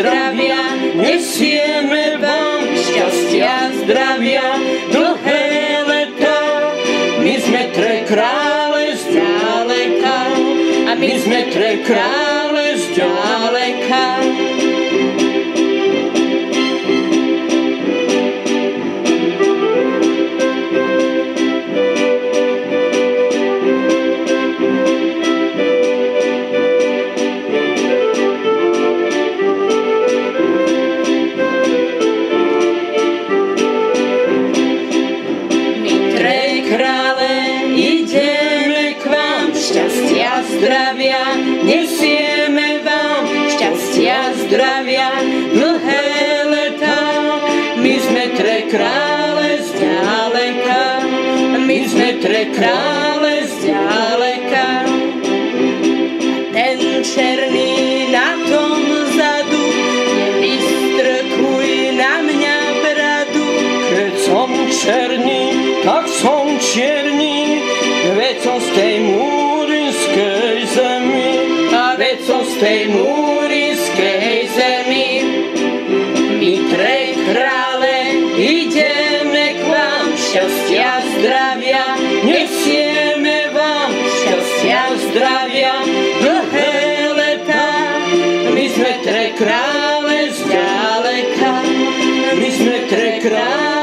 zdravia, nesieme vám šťastia, zdravia, dlhé leta. My sme tre krále z ďaleka, a my sme tre krále z ďaleka. Ideme k vám, šťastia, zdravia, nesieme vám, šťastia, zdravia, dlhé leta. My sme tre krále zďaleka, my sme tre krále zďaleka. Ten černý na tom zadu, nevystrkuj na mňa bradu. Keď som černý, tak som večonskej múrinskej zemi, na večonskej múrinskej zemi. My trej krále ideme k vám, šťastia, zdravia, nesieme vám šťastia, zdravia, dlhé leta. My sme tre krále zďaleka, my sme tre krále